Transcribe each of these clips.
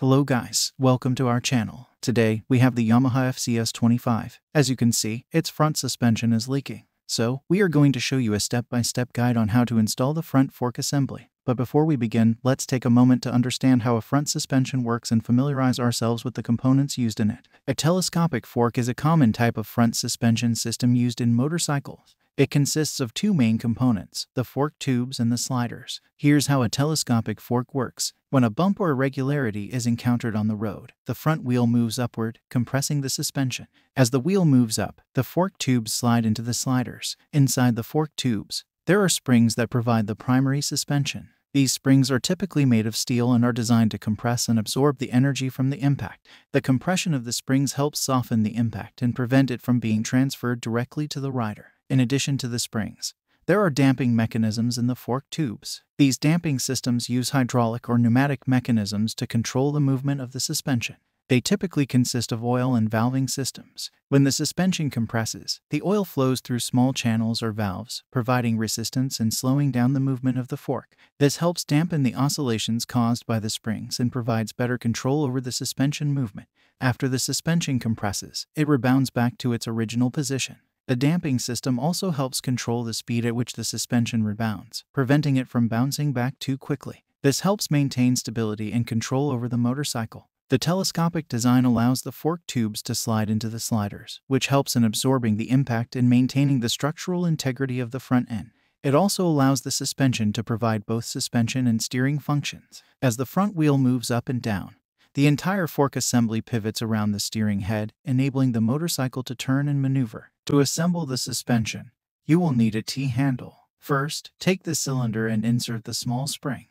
Hello guys, welcome to our channel. Today, we have the Yamaha FZS25. As you can see, its front suspension is leaking. So, we are going to show you a step-by-step guide on how to install the front fork assembly. But before we begin, let's take a moment to understand how a front suspension works and familiarize ourselves with the components used in it. A telescopic fork is a common type of front suspension system used in motorcycles. It consists of two main components, the fork tubes and the sliders. Here's how a telescopic fork works. When a bump or irregularity is encountered on the road, the front wheel moves upward, compressing the suspension. As the wheel moves up, the fork tubes slide into the sliders. Inside the fork tubes, there are springs that provide the primary suspension. These springs are typically made of steel and are designed to compress and absorb the energy from the impact. The compression of the springs helps soften the impact and prevent it from being transferred directly to the rider. In addition to the springs, there are damping mechanisms in the fork tubes. These damping systems use hydraulic or pneumatic mechanisms to control the movement of the suspension. They typically consist of oil and valving systems. When the suspension compresses, the oil flows through small channels or valves, providing resistance and slowing down the movement of the fork. This helps dampen the oscillations caused by the springs and provides better control over the suspension movement. After the suspension compresses, it rebounds back to its original position. The damping system also helps control the speed at which the suspension rebounds, preventing it from bouncing back too quickly. This helps maintain stability and control over the motorcycle. The telescopic design allows the fork tubes to slide into the sliders, which helps in absorbing the impact and maintaining the structural integrity of the front end. It also allows the suspension to provide both suspension and steering functions. As the front wheel moves up and down, the entire fork assembly pivots around the steering head, enabling the motorcycle to turn and maneuver. To assemble the suspension, you will need a T-handle. First, take the cylinder and insert the small spring.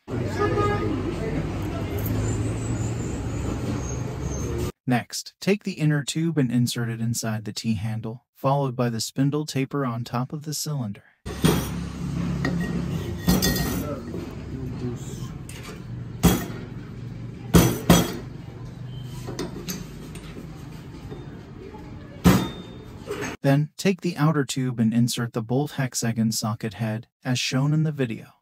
Next, take the inner tube and insert it inside the T-handle, followed by the spindle taper on top of the cylinder. Then, take the outer tube and insert the bolt hexagon socket head, as shown in the video.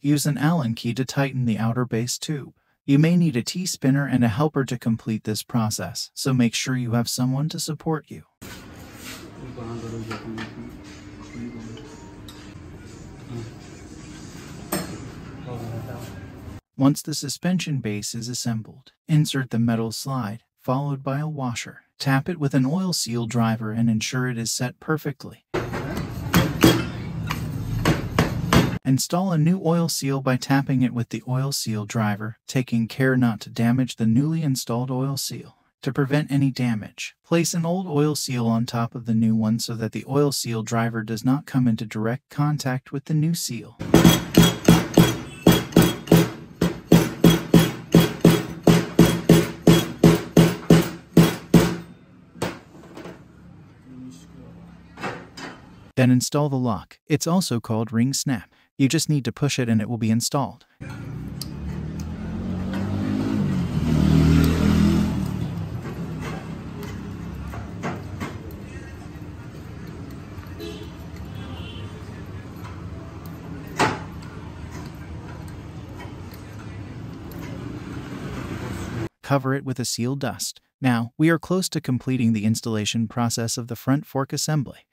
Use an Allen key to tighten the outer base tube. You may need a T-spinner and a helper to complete this process, so make sure you have someone to support you. Once the suspension base is assembled, insert the metal slide, followed by a washer. Tap it with an oil seal driver and ensure it is set perfectly. Install a new oil seal by tapping it with the oil seal driver, taking care not to damage the newly installed oil seal. To prevent any damage, place an old oil seal on top of the new one so that the oil seal driver does not come into direct contact with the new seal. Then install the lock. It's also called ring snap. You just need to push it and it will be installed. Cover it with a seal dust. Now, we are close to completing the installation process of the front fork assembly.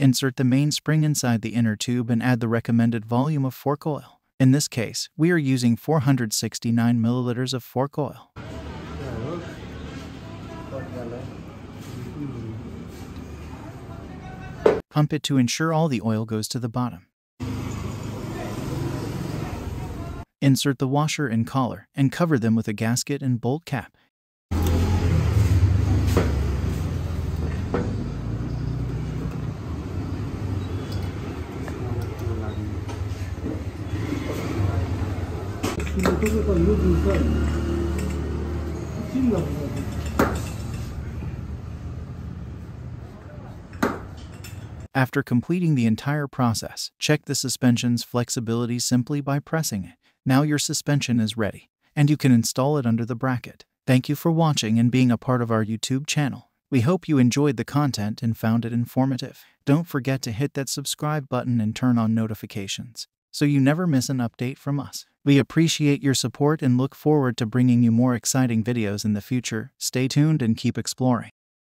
Insert the main spring inside the inner tube and add the recommended volume of fork oil. In this case, we are using 469 milliliters of fork oil. Pump it to ensure all the oil goes to the bottom. Insert the washer and collar and cover them with a gasket and bolt cap. After completing the entire process, check the suspension's flexibility simply by pressing it. Now your suspension is ready, and you can install it under the bracket. Thank you for watching and being a part of our YouTube channel. We hope you enjoyed the content and found it informative. Don't forget to hit that subscribe button and turn on notifications so you never miss an update from us. We appreciate your support and look forward to bringing you more exciting videos in the future. Stay tuned and keep exploring.